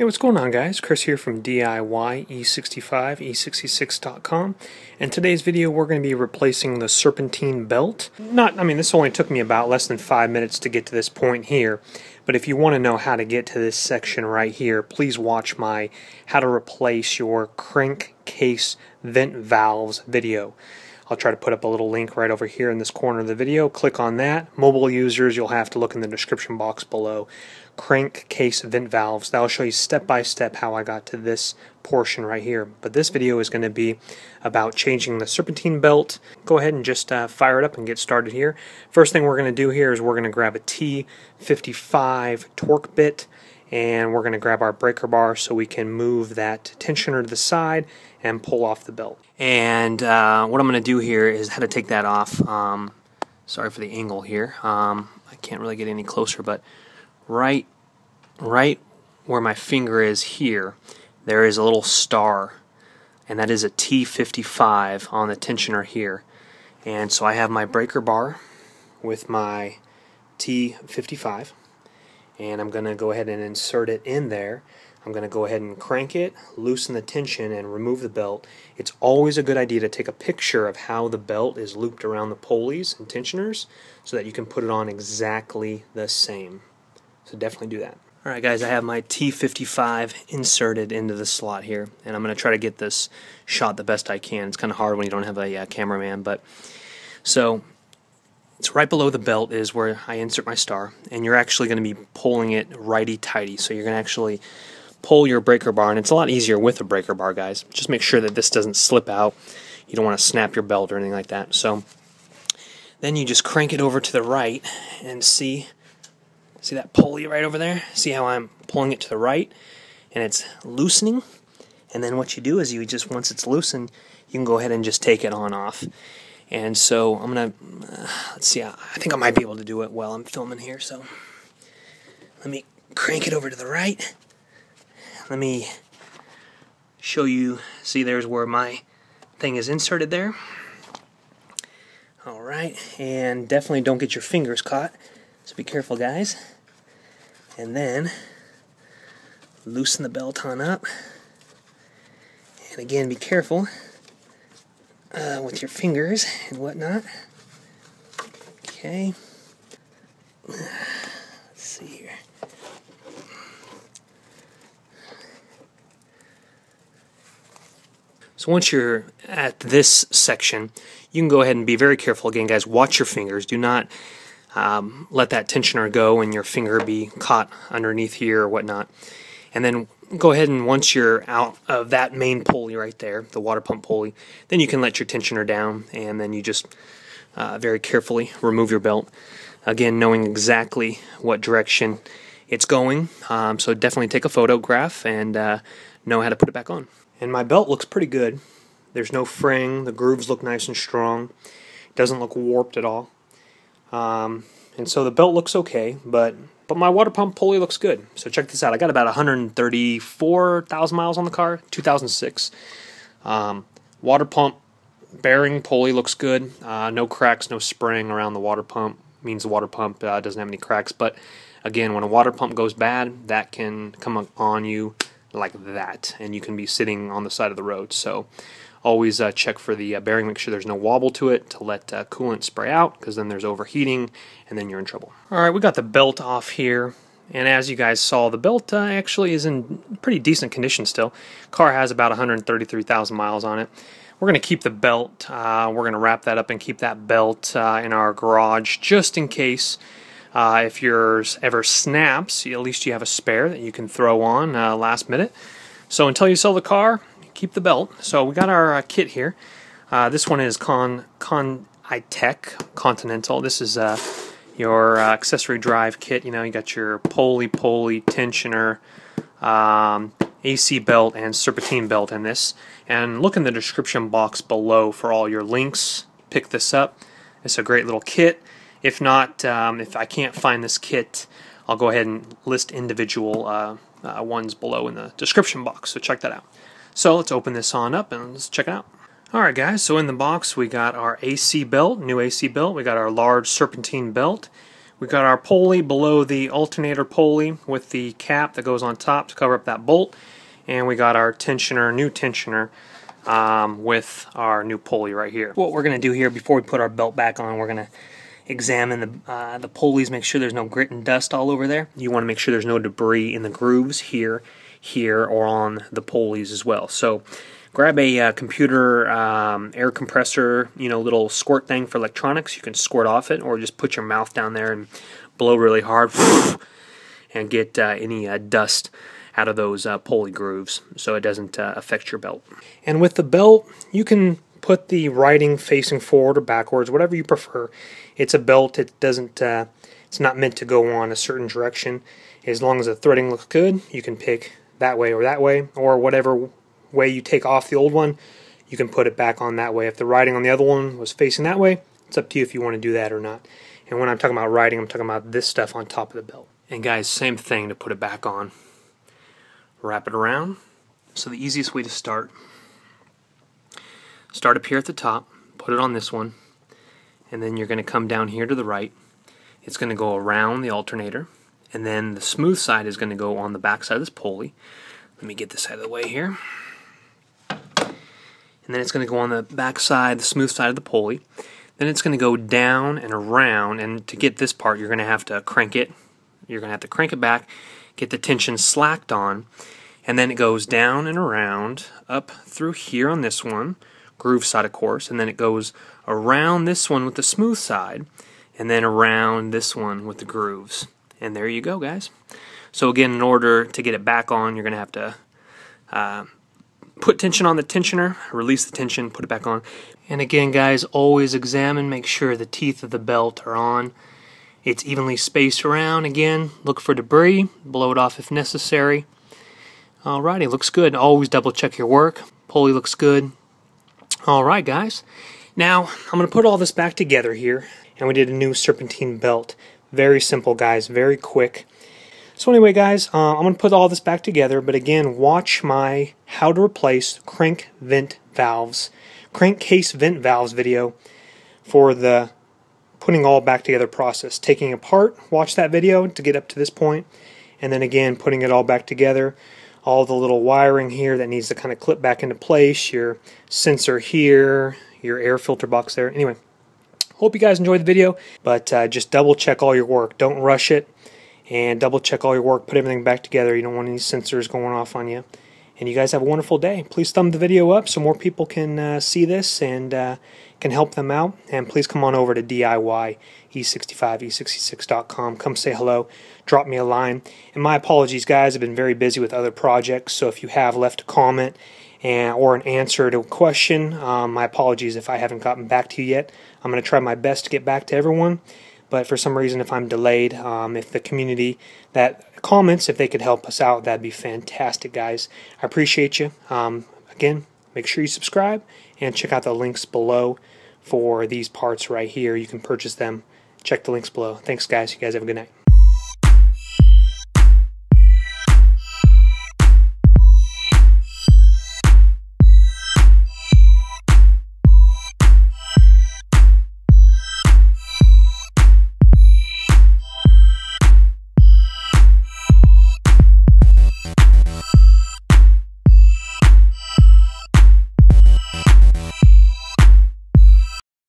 Hey, what's going on guys? Chris here from DIYE65E66.com and today's video we're going to be replacing the serpentine belt. Not, I mean this only took me about less than five minutes to get to this point here, but if you want to know how to get to this section right here, please watch my how to replace your crankcase vent valves video. I'll try to put up a little link right over here in this corner of the video. Click on that. Mobile users, you'll have to look in the description box below. Crankcase vent valves. That'll show you step by step how I got to this portion right here. But this video is going to be about changing the serpentine belt. Go ahead and just uh, fire it up and get started here. First thing we're going to do here is we're going to grab a T55 Torx bit and we're going to grab our breaker bar so we can move that tensioner to the side and pull off the belt. And uh, what I'm going to do here is how to take that off. Um, sorry for the angle here. Um, I can't really get any closer, but right, right where my finger is here, there is a little star, and that is a T55 on the tensioner here. And so I have my breaker bar with my T55 and I'm going to go ahead and insert it in there. I'm going to go ahead and crank it, loosen the tension, and remove the belt. It's always a good idea to take a picture of how the belt is looped around the pulleys and tensioners so that you can put it on exactly the same. So definitely do that. Alright guys, I have my T55 inserted into the slot here, and I'm going to try to get this shot the best I can. It's kind of hard when you don't have a uh, cameraman, but so it's right below the belt is where I insert my star, and you're actually going to be pulling it righty-tighty. So you're going to actually pull your breaker bar, and it's a lot easier with a breaker bar, guys. Just make sure that this doesn't slip out. You don't want to snap your belt or anything like that. So then you just crank it over to the right and see see that pulley right over there? See how I'm pulling it to the right and it's loosening? And then what you do is you just once it's loosened, you can go ahead and just take it on off. And so I'm gonna uh, let's see. I think I might be able to do it while I'm filming here. So let me crank it over to the right. Let me show you. See, there's where my thing is inserted there. All right, and definitely don't get your fingers caught. So be careful, guys. And then loosen the belt on up. And again, be careful uh, with your fingers and whatnot. Okay. Let's see here. So once you're at this section, you can go ahead and be very careful. Again, guys, watch your fingers. Do not um, let that tensioner go and your finger be caught underneath here or whatnot. And then go ahead and once you're out of that main pulley right there, the water pump pulley, then you can let your tensioner down and then you just uh, very carefully remove your belt. Again, knowing exactly what direction it's going. Um, so definitely take a photograph and uh, know how to put it back on. And my belt looks pretty good. There's no fraying. The grooves look nice and strong. It doesn't look warped at all. Um, and so the belt looks okay, but but my water pump pulley looks good. So check this out. I got about 134,000 miles on the car, 2006. Um, water pump bearing pulley looks good. Uh, no cracks, no spring around the water pump. Means the water pump uh, doesn't have any cracks. But again, when a water pump goes bad, that can come on you like that, and you can be sitting on the side of the road. So always uh, check for the uh, bearing, make sure there's no wobble to it to let uh, coolant spray out because then there's overheating and then you're in trouble. Alright, we got the belt off here. And as you guys saw, the belt uh, actually is in pretty decent condition still. Car has about 133,000 miles on it. We're going to keep the belt. Uh, we're going to wrap that up and keep that belt uh, in our garage just in case if yours ever snaps, at least you have a spare that you can throw on last minute. So until you sell the car, keep the belt. So we got our uh, kit here. Uh, this one is Con Con iTech Continental. This is uh, your uh, accessory drive kit. You know, you got your pulley, pulley, tensioner, um, AC belt, and serpentine belt in this. And look in the description box below for all your links. Pick this up. It's a great little kit. If not, um, if I can't find this kit, I'll go ahead and list individual uh, uh, ones below in the description box. So check that out. So let's open this on up and let's check it out. Alright guys, so in the box we got our AC belt, new AC belt, we got our large serpentine belt, We got our pulley below the alternator pulley with the cap that goes on top to cover up that bolt. And we got our tensioner, new tensioner, um, with our new pulley right here. What we're going to do here before we put our belt back on, we're going to examine the, uh, the pulleys, make sure there's no grit and dust all over there. You want to make sure there's no debris in the grooves here, here, or on the pulleys as well. So grab a uh, computer um, air compressor, you know, little squirt thing for electronics. You can squirt off it, or just put your mouth down there and blow really hard and get uh, any uh, dust out of those uh, pulley grooves so it doesn't uh, affect your belt. And with the belt, you can put the writing facing forward or backwards, whatever you prefer. It's a belt. It doesn't. Uh, it's not meant to go on a certain direction. As long as the threading looks good, you can pick that way or that way, or whatever way you take off the old one, you can put it back on that way. If the writing on the other one was facing that way, it's up to you if you want to do that or not. And when I'm talking about writing, I'm talking about this stuff on top of the belt. And guys, same thing to put it back on. Wrap it around. So the easiest way to start, start up here at the top, put it on this one, and then you're going to come down here to the right. It's going to go around the alternator, and then the smooth side is going to go on the back side of this pulley. Let me get this out of the way here and then it's going to go on the back side, the smooth side of the pulley. Then it's going to go down and around, and to get this part, you're going to have to crank it. You're going to have to crank it back, get the tension slacked on, and then it goes down and around, up through here on this one, groove side, of course, and then it goes around this one with the smooth side, and then around this one with the grooves. And there you go, guys. So again, in order to get it back on, you're going to have to uh, put tension on the tensioner, release the tension, put it back on. And again, guys, always examine, make sure the teeth of the belt are on. It's evenly spaced around. Again, look for debris, blow it off if necessary. Alrighty, looks good. Always double check your work. Pulley looks good. Alright, guys. Now, I'm going to put all this back together here, and we did a new serpentine belt. Very simple, guys, very quick. So anyway, guys, uh, I'm going to put all this back together, but again, watch my how to replace crank vent valves, crankcase vent valves video for the putting all back together process. Taking apart, watch that video to get up to this point, and then again, putting it all back together. All the little wiring here that needs to kind of clip back into place, your sensor here, your air filter box there. Anyway, hope you guys enjoyed the video, but uh, just double check all your work. Don't rush it and double check all your work, put everything back together. You don't want any sensors going off on you. And you guys have a wonderful day. Please thumb the video up so more people can uh, see this and uh, can help them out. And please come on over to DIY e65e66.com. Come say hello, drop me a line. And my apologies, guys. I've been very busy with other projects, so if you have left a comment and, or an answer to a question, um, my apologies if I haven't gotten back to you yet. I'm going to try my best to get back to everyone but for some reason if I'm delayed, um, if the community that comments, if they could help us out, that'd be fantastic, guys. I appreciate you. Um, again, make sure you subscribe and check out the links below for these parts right here. You can purchase them. Check the links below. Thanks, guys. You guys have a good night.